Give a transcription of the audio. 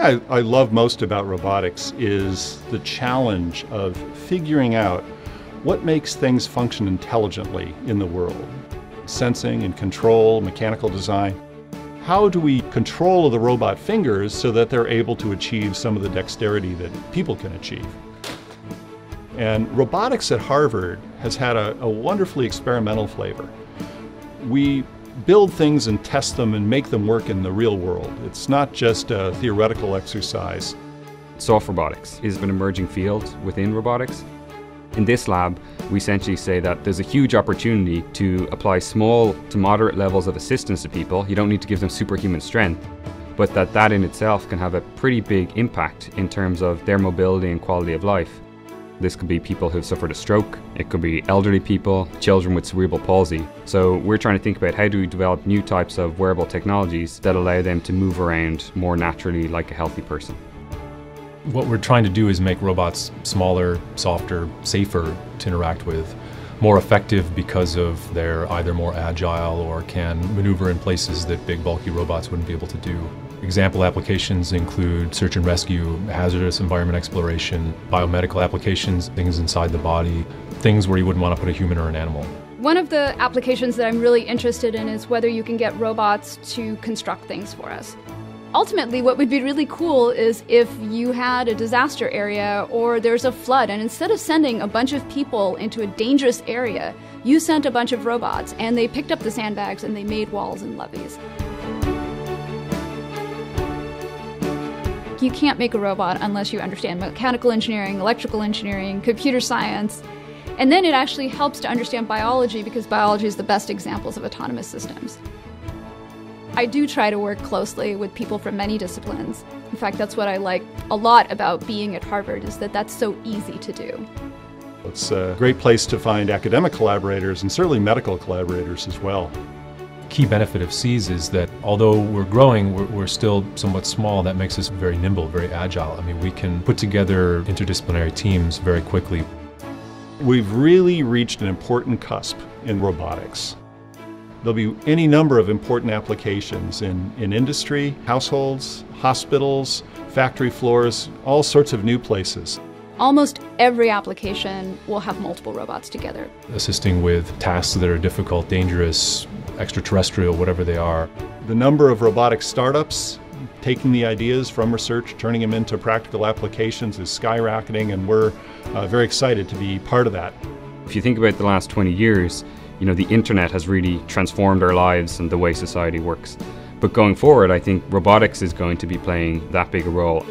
I, I love most about robotics is the challenge of figuring out what makes things function intelligently in the world. Sensing and control, mechanical design. How do we control the robot fingers so that they're able to achieve some of the dexterity that people can achieve? And robotics at Harvard has had a, a wonderfully experimental flavor. We build things and test them and make them work in the real world. It's not just a theoretical exercise. Soft robotics is an emerging field within robotics. In this lab, we essentially say that there's a huge opportunity to apply small to moderate levels of assistance to people. You don't need to give them superhuman strength, but that that in itself can have a pretty big impact in terms of their mobility and quality of life. This could be people who've suffered a stroke, it could be elderly people, children with cerebral palsy. So we're trying to think about how do we develop new types of wearable technologies that allow them to move around more naturally like a healthy person. What we're trying to do is make robots smaller, softer, safer to interact with, more effective because of they're either more agile or can maneuver in places that big bulky robots wouldn't be able to do. Example applications include search and rescue, hazardous environment exploration, biomedical applications, things inside the body, things where you wouldn't want to put a human or an animal. One of the applications that I'm really interested in is whether you can get robots to construct things for us. Ultimately, what would be really cool is if you had a disaster area or there's a flood, and instead of sending a bunch of people into a dangerous area, you sent a bunch of robots and they picked up the sandbags and they made walls and levees. You can't make a robot unless you understand mechanical engineering, electrical engineering, computer science, and then it actually helps to understand biology because biology is the best examples of autonomous systems. I do try to work closely with people from many disciplines. In fact, that's what I like a lot about being at Harvard is that that's so easy to do. It's a great place to find academic collaborators and certainly medical collaborators as well key benefit of SEAS is that although we're growing, we're, we're, still somewhat small. That makes us very nimble, very agile. I mean, we can put together interdisciplinary teams very quickly. We've really reached an important cusp in robotics. There'll be any number of important applications in, in industry, households, hospitals, factory floors, all sorts of new places. Almost every application will have multiple robots together. Assisting with tasks that are difficult, dangerous, extraterrestrial, whatever they are. The number of robotic startups taking the ideas from research, turning them into practical applications is skyrocketing, and we're uh, very excited to be part of that. If you think about the last 20 years, you know, the internet has really transformed our lives and the way society works. But going forward, I think robotics is going to be playing that big a role.